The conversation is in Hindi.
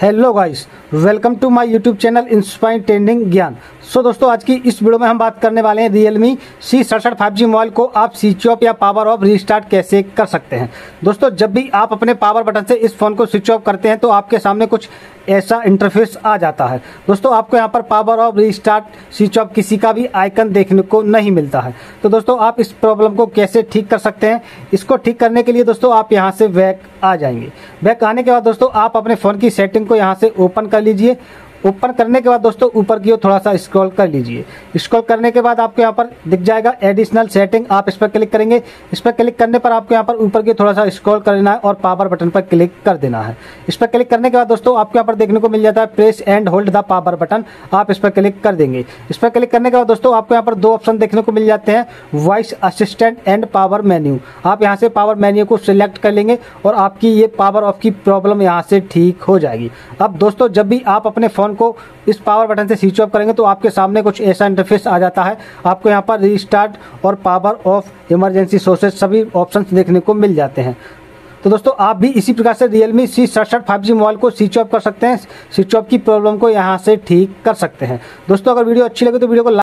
hello guys welcome to my YouTube channel inspire trending ज्ञान so so, दोस्तों आज की इस वीडियो में हम बात करने वाले हैं रियलमी सी सड़सठ फाइव जी मोबाइल को आप स्विच ऑफ़ या पावर ऑफ़ रिस्टार्ट कैसे कर सकते हैं। दोस्तों जब भी आप अपने पावर बटन से इस फ़ोन को स्विच ऑफ़ करते हैं तो आपके सामने कुछ ऐसा इंटरफेस आ जाता है। दोस्तों आपको यहाँ पर power off restart switch off किसी का भी आइकन देखने को नहीं मिलता है। तो दोस्तों आप इस प्रॉब्लम को कैसे ठीक कर सकते हैं? इसको ठीक करने के लिए दोस्तों आप यहाँ से बैक आ जाएँगे। बैक आने के बाद दोस्तों आप अपने फ़ोन की सेटिंग को यहाँ से ओपन कर लीजिए ओपन करने के बाद दोस्तों, ऊपर की ओर थोड़ा सा स्क्रॉल कर लीजिए। स्क्रॉल करने के बाद आपको यहाँ पर दिख जाएगा एडिशनल सेटिंग आप इस पर क्लिक करेंगे। इस पर क्लिक करने पर आपको यहाँ पर ऊपर की थोड़ा सा स्क्रॉल कर करना है और पावर बटन पर क्लिक कर देना है। इस पर क्लिक करने के बाद दोस्तों, आपको यहाँ पर देखने को मिल जाता है press and hold the power button आप इस पर क्लिक कर देंगे। इस पर क्लिक करने के बाद दोस्तों, आपको यहाँ पर दो ऑप्शन देखने को मिल जाते हैं voice assistant and power menu आप यहाँ से पावर मेन्यू को सिलेक्ट कर लेंगे और आपकी ये पावर ऑफ़ की प्रॉब्लम यहाँ से ठीक हो जाएगी। अब दोस्तों, जब भी आप अपने फ़ोन को इस पावर बटन से स्विच ऑफ़ करेंगे तो आपके सामने कुछ ऐसा इंटरफेस आ जाता है। आपको यहाँ पर रिस्टार्ट और पावर ऑफ़ इमरजेंसी सोर्सेज सभी ऑप्शन देखने को मिल जाते हैं। तो दोस्तों, आप भी इसी प्रकार से रियलमी सी सड़सठ फाइव जी मोबाइल को स्विच ऑफ़ कर सकते हैं। स्विच ऑफ़ की प्रॉब्लम को यहाँ से ठीक कर सकते हैं। दोस्तों, अगर वीडियो अच्छी लगे तो वीडियो को